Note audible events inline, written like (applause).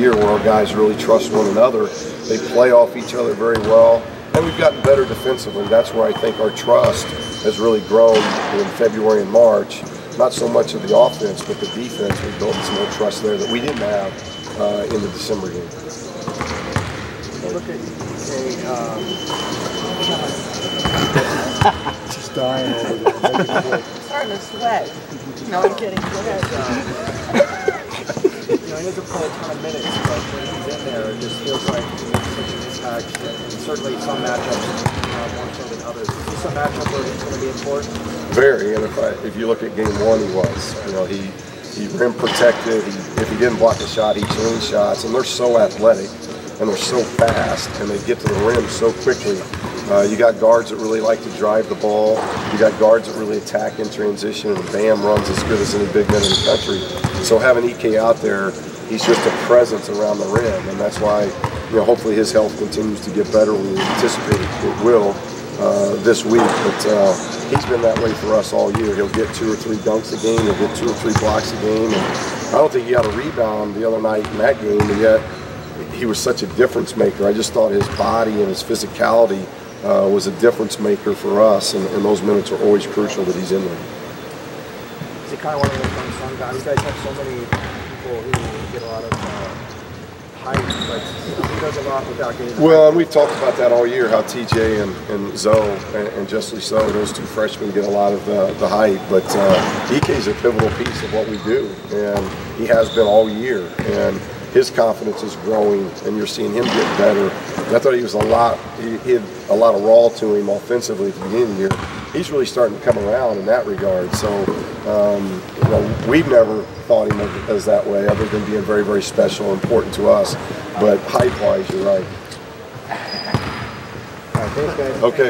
year where our guys really trust one another. They play off each other very well, and we've gotten better defensively. That's where I think our trust has really grown in February and March. Not so much of the offense, but the defense. We built some more trust there that we didn't have uh, in the December game. Look at a, um, (laughs) Just dying over there. starting to sweat. No, I'm kidding. Go ahead. (laughs) you know, he doesn't play a ton of minutes, but when he's in there, it just feels like he's such an impact. And certainly some matchups uh, more so than others. Is this a matchup where he's going to be important? Very, and if I, if you look at game one, he was. You know, he he rim protected. He, if he didn't block a shot, he changed shots, and they're so athletic and they're so fast, and they get to the rim so quickly. Uh, you got guards that really like to drive the ball. You got guards that really attack in transition, and Bam runs as good as any big man in the country. So having EK out there, he's just a presence around the rim, and that's why, you know, hopefully his health continues to get better. We anticipate it will uh, this week, but uh, he's been that way for us all year. He'll get two or three dunks a game. He'll get two or three blocks a game. And I don't think he had a rebound the other night in that game, and yet he was such a difference maker. I just thought his body and his physicality uh, was a difference maker for us, and, and, those minutes are always crucial that he's in there. Is he kind of one of those unsung guys? You guys have so many people who get a lot of uh, hype, but he does a lot without getting. Well, and we've talked about that all year. How TJ and, and Zoe and, and justly so, those two freshmen get a lot of the, the hype. But uh, DK is a pivotal piece of what we do, and he has been all year. And his confidence is growing, and you're seeing him get better. And I thought he was a lot, he, he, had a lot of raw to him offensively at the beginning of the year. He's really starting to come around in that regard. So, um, you know, we've never thought him as that way, other than being very, very special, and important to us. But height-wise, you're right. All right, thanks, guys. Okay.